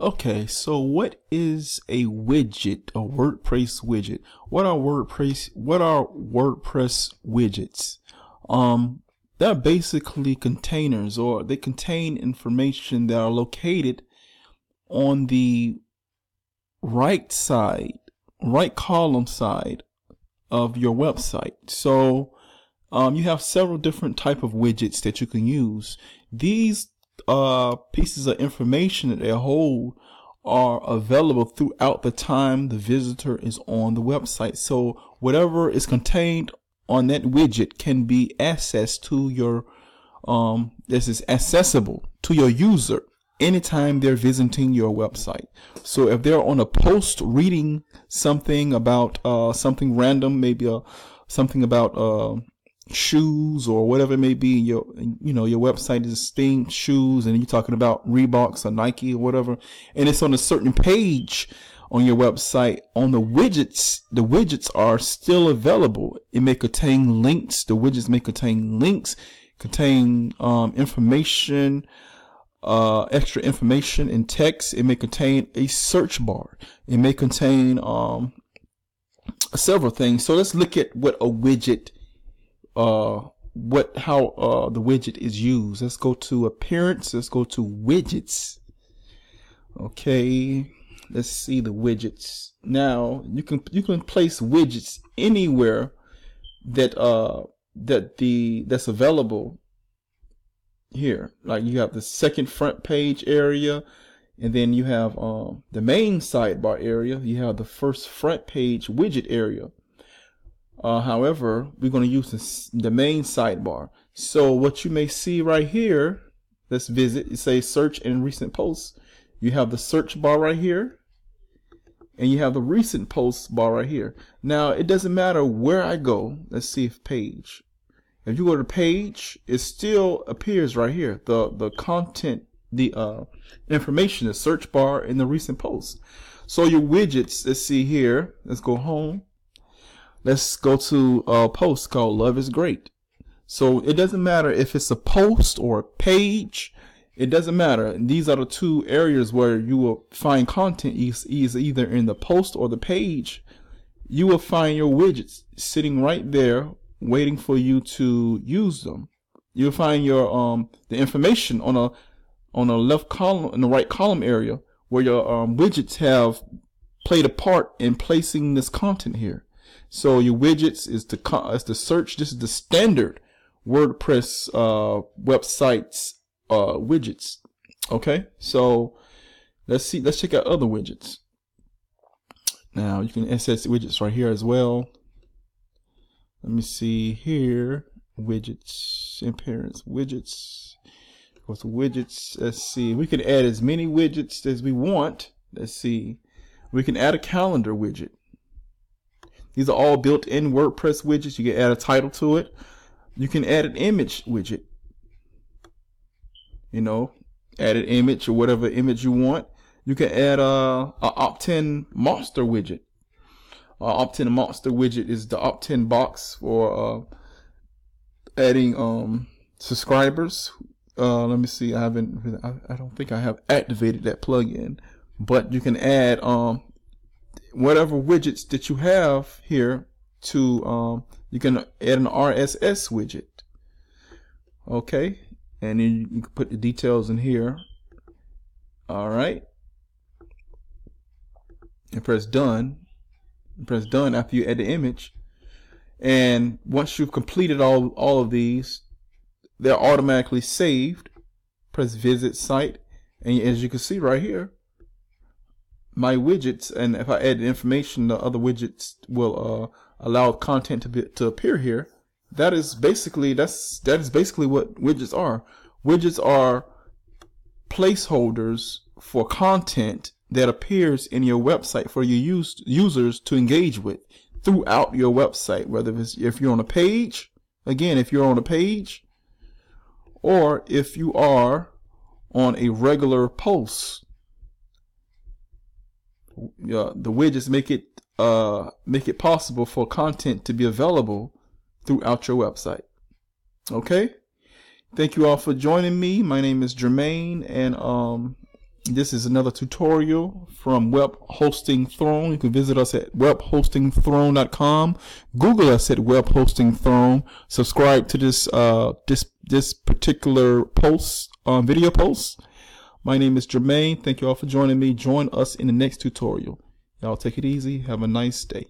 Okay, so what is a widget, a WordPress widget? What are WordPress what are WordPress widgets? Um they're basically containers or they contain information that are located on the right side, right column side of your website. So um, you have several different type of widgets that you can use. These uh, pieces of information that they hold are available throughout the time the visitor is on the website. So whatever is contained on that widget can be accessed to your um, this is accessible to your user anytime they're visiting your website. So if they're on a post reading something about uh, something random, maybe a, uh, something about uh, shoes or whatever it may be your you know your website is themed shoes and you're talking about Reeboks or Nike or whatever. And it's on a certain page on your website. On the widgets the widgets are still available. It may contain links. The widgets may contain links contain um, information uh, extra information in text. It may contain a search bar. It may contain um, several things. So let's look at what a widget uh, what how uh, the widget is used. Let's go to appearance. Let's go to widgets. Okay, let's see the widgets. Now you can you can place widgets anywhere that uh that the that's available here. Like you have the second front page area, and then you have um the main sidebar area. You have the first front page widget area. Uh, however, we're going to use this, the main sidebar. So what you may see right here, let's visit, it says search and recent posts. You have the search bar right here and you have the recent posts bar right here. Now it doesn't matter where I go. Let's see if page. If you go to page, it still appears right here. The the content, the uh, information, the search bar in the recent posts. So your widgets, let's see here. Let's go home let's go to a post called Love is Great. So it doesn't matter if it's a post or a page. It doesn't matter. These are the two areas where you will find content is, either in the post or the page. You will find your widgets sitting right there waiting for you to use them. You'll find your um the information on a on the left column in the right column area where your um, widgets have played a part in placing this content here. So your widgets is the is the search. This is the standard WordPress uh, websites uh, widgets. Okay, so let's see. Let's check out other widgets. Now you can access widgets right here as well. Let me see here. Widgets, appearance, widgets. To widgets. Let's see. We can add as many widgets as we want. Let's see. We can add a calendar widget. These are all built-in WordPress widgets. You can add a title to it. You can add an image widget. You know, add an image or whatever image you want. You can add a, a OptinMonster widget. Uh, OptinMonster widget is the opt-in box for uh, adding um, subscribers. Uh, let me see. I haven't. I, I don't think I have activated that plugin, but you can add um, whatever widgets that you have here to um, you can add an RSS widget. Okay? And then you can put the details in here. All right and press done. Press done after you add the image. And once you've completed all all of these they're automatically saved. Press visit site. And as you can see right here my widgets, and if I add information, the other widgets will uh, allow content to be, to appear here. That is basically that's that is basically what widgets are. Widgets are placeholders for content that appears in your website for your use, users to engage with throughout your website. Whether it's if you're on a page, again, if you're on a page, or if you are on a regular post uh, the widgets make it uh, make it possible for content to be available throughout your website. Okay. Thank you all for joining me. My name is Jermaine, and um, This is another tutorial from Web Hosting Throne. You can visit us at webhostingthrone.com. Google us at Web Hosting Throne. Subscribe to this uh, this this particular post, um, video post. My name is Jermaine. Thank you all for joining me. Join us in the next tutorial. Y'all take it easy. Have a nice day.